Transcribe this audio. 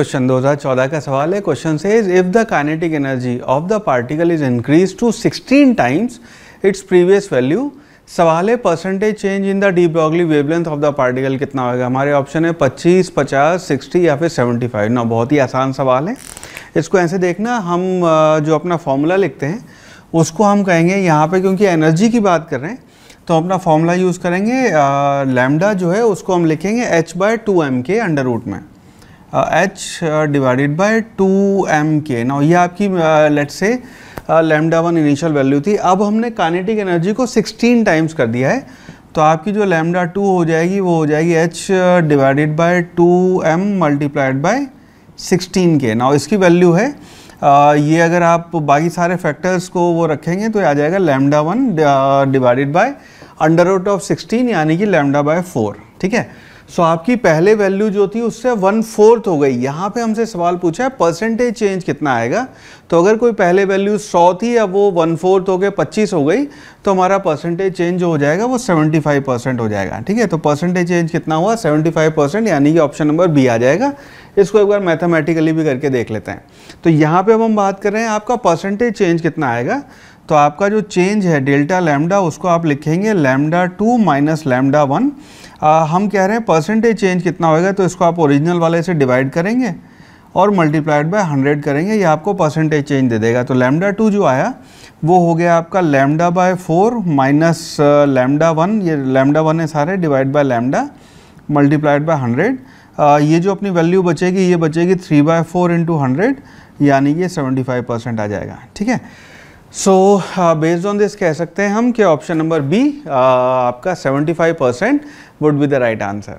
Question 2014 का सवाल है। क्वेश्चन से is if the kinetic energy of the particle is increase to 16 times its previous value सवाल है percentage change in the de Broglie wavelength of the particle कितना होगा? हमारे ऑप्शन है 25, 50, 60 या फिर 75 ना बहुत ही आसान सवाल है। इसको ऐसे देखना हम जो अपना फॉर्मूला लिखते हैं उसको हम कहेंगे यहाँ पे क्योंकि एनर्जी की बात कर रहे हैं तो अपना फॉर्मूला यूज़ करेंगे लैमडा जो है उसको हम लिखेंगे एच बाय टू एम के अंडर रूट में। H divided by two M के ना ये आपकी लेट से लेमडा वन इनिशियल वैल्यू थी। अब हमने काइनेटिक एनर्जी को 16 टाइम्स कर दिया है। तो आपकी जो लेमडा टू हो जाएगी वो हो जाएगी H divided by two M multiplied by sixteen के ना इसकी वैल्यू है uh, ये अगर आप बाकी सारे फैक्टर्स को वो रखेंगे तो आ जाएगा lambda one divided by under root of sixteen यानी कि लेमडा बाय फोर ठीक है? सो आपकी पहले वैल्यू जो थी उससे वन फोर्थ हो गई। यहाँ पे हमसे सवाल पूछा है परसेंटेज चेंज कितना आएगा? तो अगर कोई पहले वैल्यू सौ थी, अब वो वन फोर्थ हो गए, पच्चीस हो गई तो हमारा परसेंटेज चेंज हो जाएगा वो सेवेंटी फाइव परसेंट हो जाएगा। ठीक है? तो परसेंटेज चेंज कितना हुआ? सेवेंटी फाइव परसेंट यानी कि ऑप्शन नंबर बी आ जाएगा। इसको एक बार मैथमेटिकली भी करके देख लेते हैं। तो यहाँ पर अब हम बात कर रहे हैं आपका परसेंटेज चेंज कितना आएगा? तो आपका जो चेंज है डेल्टा लैमडा उसको आप लिखेंगे lambda two minus lambda one हम कह रहे हैं परसेंटेज चेंज कितना होएगा तो इसको आप ओरिजिनल वाले से डिवाइड करेंगे और मल्टीप्लाइड बाय हंड्रेड करेंगे, ये आपको परसेंटेज चेंज दे देगा। तो लैमडा टू जो आया, वो हो गया आपका lambda by four minus lambda one ये लैमडा वन है सारे divide by lambda multiplied by hundred ये जो अपनी वैल्यू बचेगी, ये बचेगी three by four into hundred यानी कि सेवेंटी फाइव परसेंट आ जाएगा। ठीक है? सो बेस्ड ऑन दिस कह सकते हैं हम कि ऑप्शन नंबर बी आपका 75 percent would be the right answer